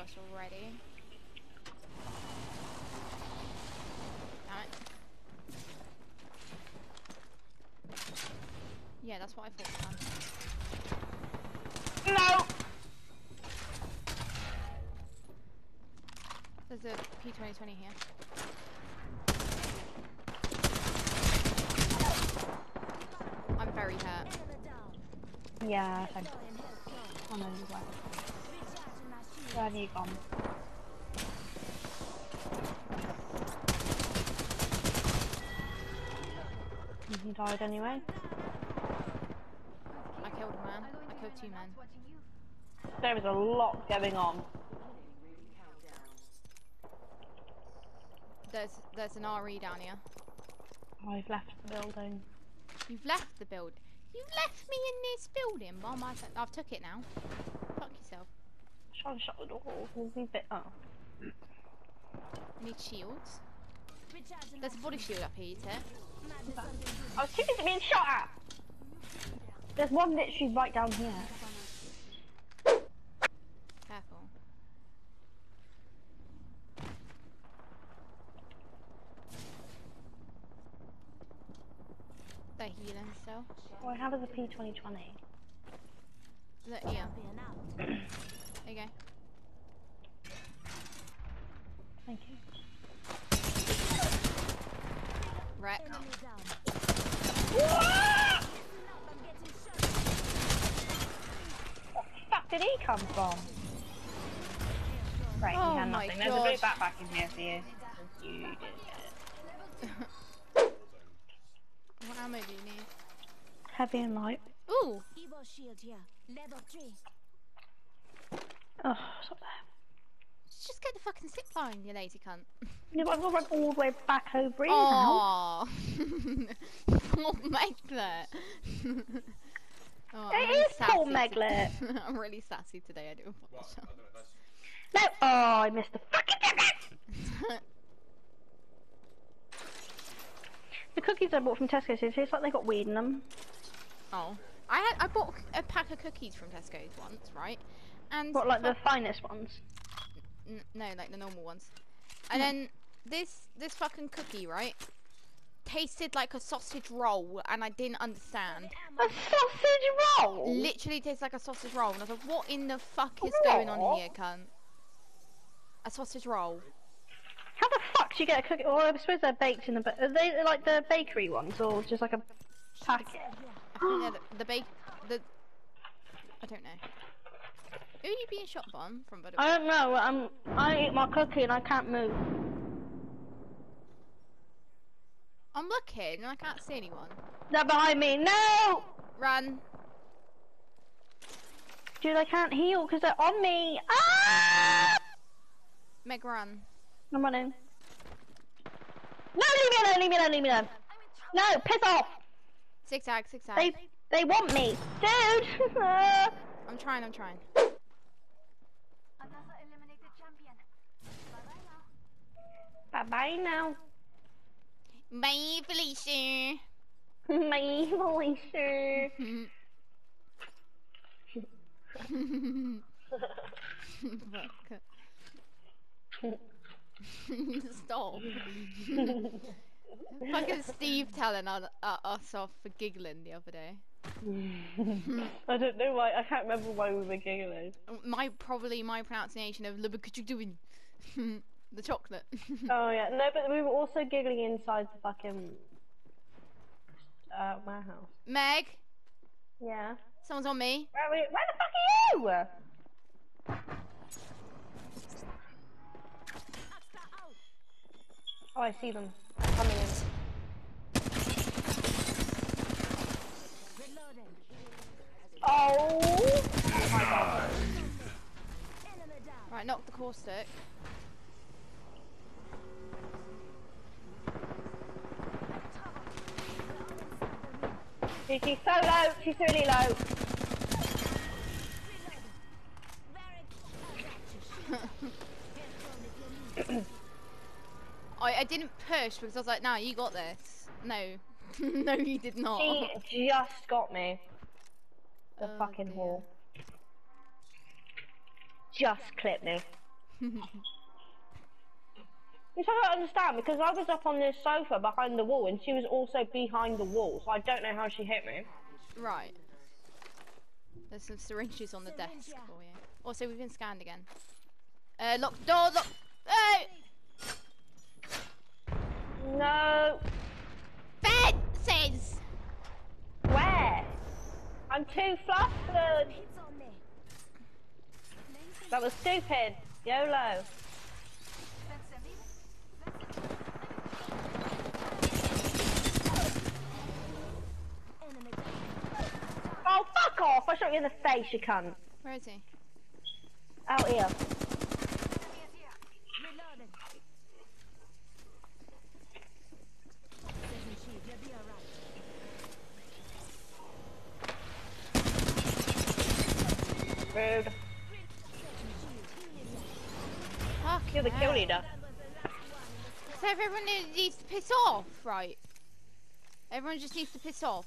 us already. Damn it. Yeah, that's what I thought. Sam. No! There's a P2020 here. I'm very hurt. Yeah, thanks. Oh no, you went. Where have you? He died anyway. I killed a man. I killed two men. There is a lot going on. There's there's an RE down here. I've left the building. You've left the build. You left me in this building by myself. I've took it now. Fuck yourself. Trying to shut the door. We'll leave it up. I need shields. There's a body shield up here, you. I was too busy being shot at! There's one literally right down here. Careful. They're healing still. Oh, I have a P2020. Look, yeah. There you go. Thank you. Wrecked. fuck did he come from? Right, Oh he had nothing. There's a blue backpack in here for you. You did it. What ammo do you need? Heavy and light. Ooh! Evo shield here. Level 3. Oh, stop there. Just get the fucking zip line, you lazy cunt. Yeah, but I've got to run all the way back over here now. Oh, Poor Meglet. oh, It is poor Meglet. I'm really sassy today, I do apologize. No! Oh, I missed the fucking ticket! The cookies I bought from Tesco, so it tastes like they got weed in them. oh. I had I bought a pack of cookies from Tesco's once, right? And What, like the finest ones? N- no, like the normal ones. And then this this fucking cookie, right? Tasted like a sausage roll, and I didn't understand. A sausage roll? Literally tastes like a sausage roll, and I was like, "What in the fuck is going on here, cunt?" A sausage roll. How the fuck do you get a cookie? Well, I suppose they're baked in the. Ba- are they like the bakery ones, or just like a packet? I think they're the, the bake the. I don't know. Who are you being shot from? From Budapest? I don't know. I'm. I eat my cookie and I can't move. I'm looking and I can't see anyone. They're behind me. No, Run. dude, I can't heal because they're on me. Ah! Meg, run. I'm running. No, leave me alone. Leave me alone. Leave me alone. No, piss off. six Zigzag, zigzag. They they want me, dude. I'm trying, I'm trying. Bye bye now. Bye, Felicia. Bye, Felicia. Stop. Fucking Steve telling us, uh, us off for giggling the other day. I don't know why. I can't remember why we were giggling. My probably my pronunciation of "Look what you doing," the chocolate. Oh yeah, no, but we were also giggling inside the fucking uh, warehouse. Meg, Yeah. someone's on me. Where, are we, where the fuck are you? Oh, I see them coming in. Oh! Right, knock the core stick. Dude, she's so low. She's really low. I I didn't push because I was like, "No, you got this." No, no, you did not. She just got me. The Oh, fucking dear. whore. Just clipped me. Which I don't understand because I was up on this sofa behind the wall and she was also behind the wall, so I don't know how she hit me. right. There's some syringes on the desk Syringe, yeah. for you. Also, we've been scanned again. Uh, lock door, lock. Hey! No. Fences! Where? I'm too flustered. Hits on me. That was stupid. YOLO. Off! I shot you in the face, you cunt. Where is he? Out here. Reloading. Second shield, you'll be alright. Rude. Second shield, healing you. Fuck. You're the kill leader. That was the last one in the So everyone ne- needs to piss off, right? Everyone just needs to piss off.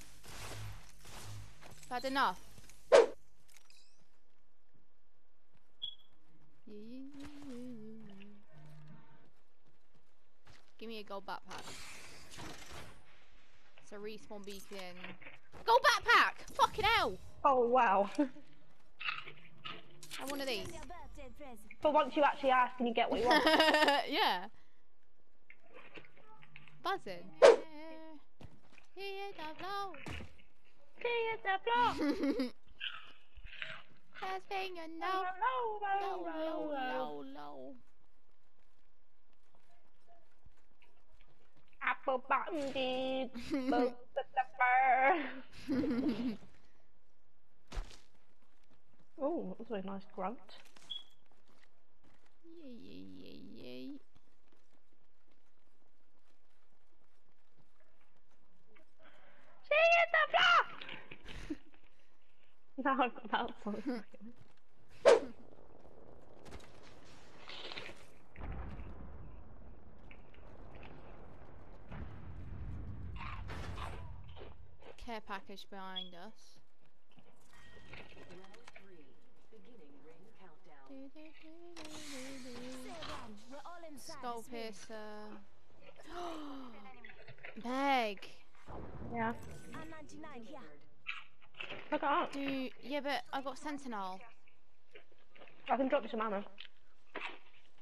Bad enough. Give me a gold backpack. It's a respawn beacon. Gold backpack! Fucking hell! Oh, wow. I want one of these. But once you actually ask and you get what you want. yeah. Buzzing. The Here's the block. First thing you know. Low, low, low, low. Apple bottom deep. Both the pepper. Oh, that was a nice grunt. Yay, yay, yay, yay. You at the block! Now I've got that song. Care package behind us. Skull piercer. Meg. yeah. I'm 99 here. Look at that. Do yeah, but I got Sentinel. I can drop you some ammo.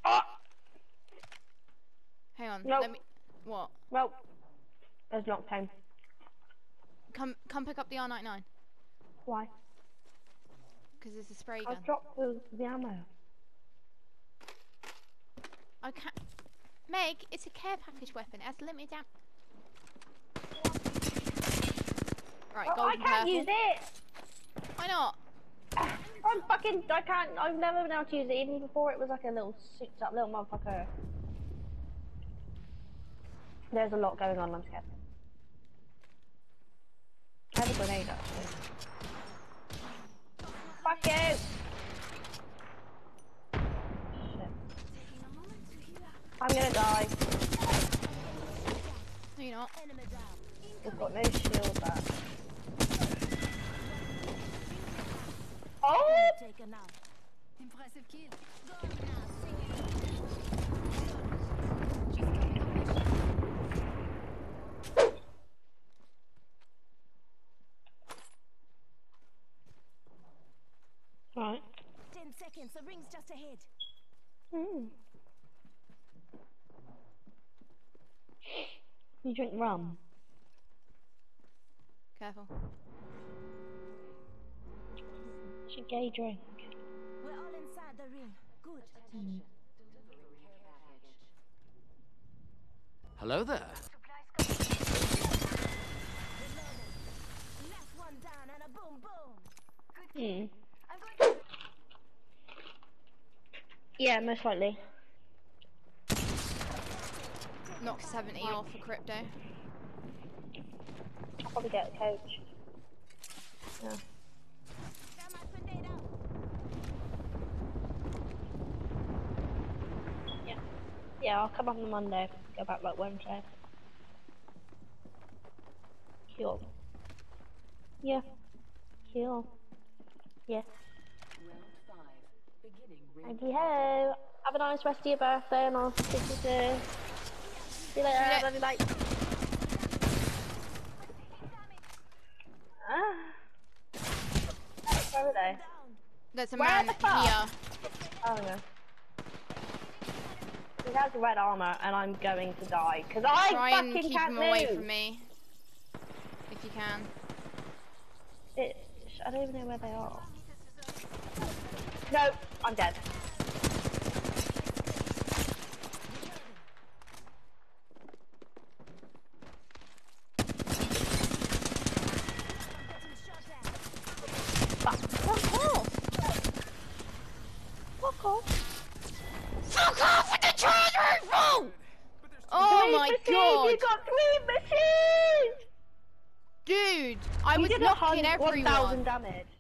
Ah! Hang on. Nope. Let me. What? Well, there's not time. Come, come pick up the R99 Why? because it's a spray gun. I've dropped the, the ammo. I can't. Meg, it's a care package weapon. It has limited am. Right, Oh, I can't purple. use it! Why not? I'm fucking, I can't, I've never been able to use it. Even before it was like a little souped up little motherfucker. There's a lot going on, I'm scared. I have a grenade actually. Fuck you! Shit. I'm gonna die. No, you're not. We've got no shield back. Oh! Taken out. Impressive kill. Go now. Sing it. Right. Ten seconds. The ring's just ahead. Mm. You drink rum. Careful. It's a gay drink. We're all inside the ring. Good. Hello there. Last one down and a boom boom. Hmm. Yeah, most likely. Knock 70 off for crypto. I'll probably get a coach. Yeah. Thermite grenade out. Yeah. Yeah, I'll come on Monday. Go back like Wednesday. Cool. Yeah. Cool. Yeah. Righty ho. Have a nice rest of your birthday and I'll see you soon. See you later, Yeah. love you, bye. Ah. Where are they? There's a Where man the here. Oh no. He has red armor and I'm going to die because I Try fucking and keep can't him move. away from me. If you can. It, I don't even know where they are. No, I'm dead. Fuck off! Fuck off. Fuck off with the charger rifle! Oh Three my machines, god! You got three machines! Dude, I You was did a knocking hun- everyone. 1,000 damage.